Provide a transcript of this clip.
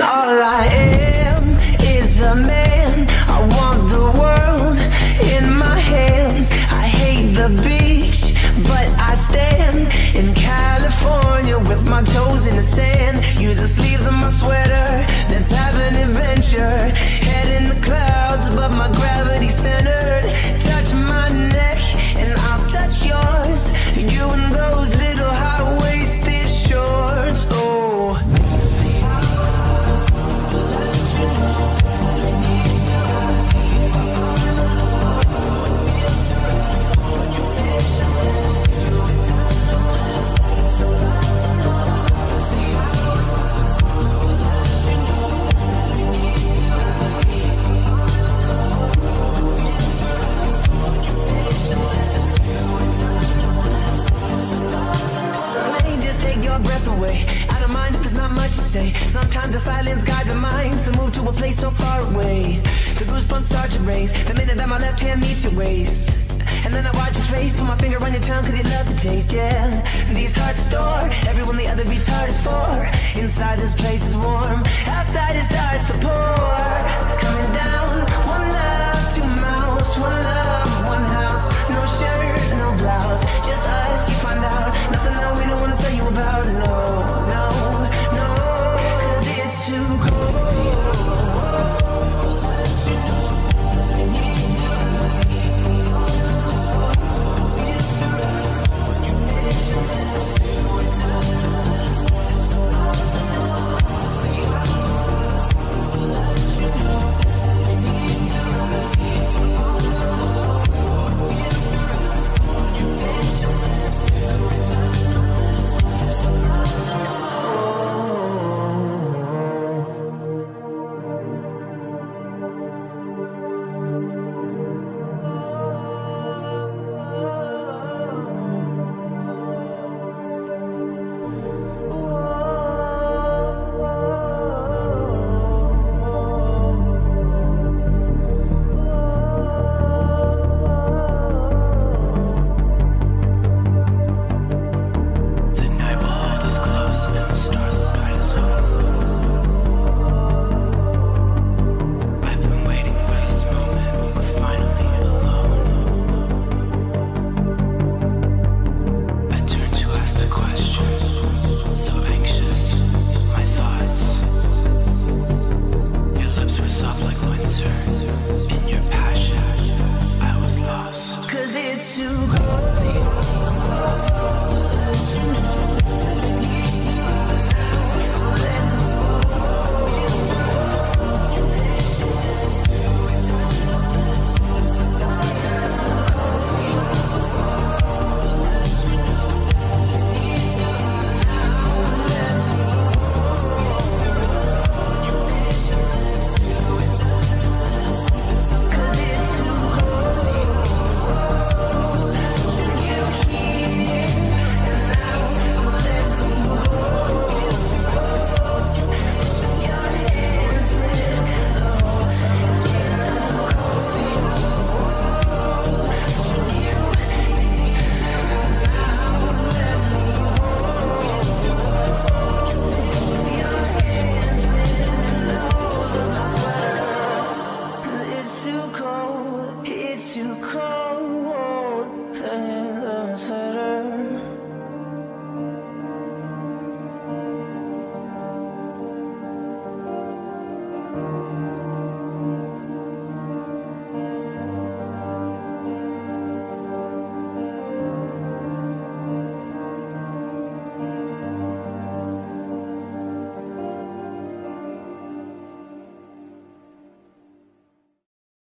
All I am silence guides the mind to move to a place so far away. The goosebumps start to race the minute that my left hand meets your waist. And then I watch your face, put my finger on your tongue cause you love the taste, yeah. These hearts adore. everyone the other beats heart is for. Inside this place is warm, outside is ours to pour. Coming down. Amen.